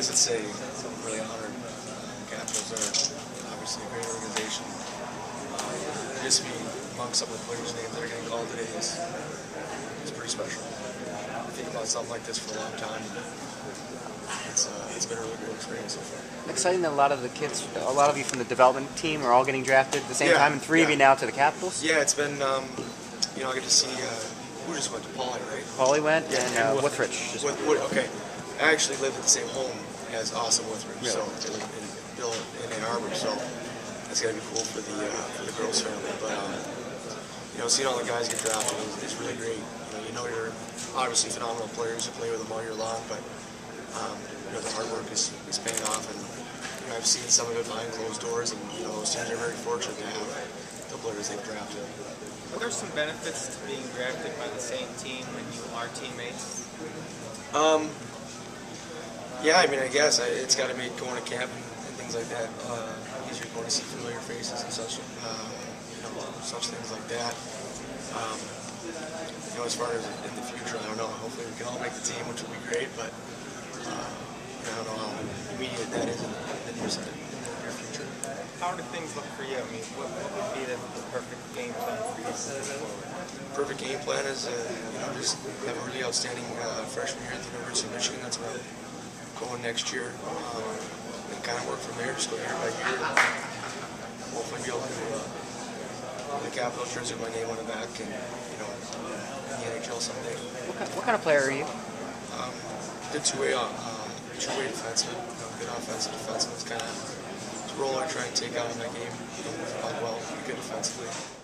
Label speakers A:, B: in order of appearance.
A: guess I'd say really honored. Uh, Capitals are obviously a great organization. Uh, just be among some of the players' names that are getting called today is, is pretty special. I think about something like this for a long time. It's, uh, it's been a really cool experience so far.
B: Exciting that a lot of the kids, a lot of you from the development team are all getting drafted at the same
A: Yeah,
B: time, and three of you now to the Capitals.
A: Yeah, it's been, um, you know, I get to see, uh, who just went to Pauli, right?
B: Paulie went,
A: Yeah,
B: and uh,
A: Wood-
B: Wuthrich. Just
A: With, Wood, okay. I actually lived at the same home as Austin Wuthrich,
B: Really?
A: so in, in Bill in Ann Arbor, so that's gotta be cool for the uh, for the girls' family. But um, you know, seeing all the guys get drafted is, is really great. You know, you know you're obviously phenomenal players who play with them all year long, but um, you know the hard work is, is paying off, and you know I've seen some of it behind closed doors, and you know those teams are very fortunate to have the players they've drafted.
C: Are there some benefits to being drafted by the same team when you are teammates?
A: Um, yeah, I mean, I guess I, it's got to make going to camp and, and things like that uh, easier going to see familiar faces and such, uh, you know, such things like that. Um, you know, as far as in the future, I don't know. Hopefully, we can all make the team, which would be great. But uh, you know, I don't know how immediate that is in the near, in the near future.
C: How do things look for you? I mean, what, what would be the, the perfect game plan for you?
A: Perfect game plan is, uh, you know, just have a really outstanding uh, freshman year at the University of Michigan. That's where I'm going next year. Um, and kind of work from there, just go year by year. Hopefully be able to uh, the Capital jersey with my name on the back and, you know, the NHL someday.
B: what, kind, what kind of player are you?
A: Um, good two-way, uh, uh, two-way defenseman, you know, good offensive defenseman. It's kind of a role I try and take out in my game. You know, the well, good defensively.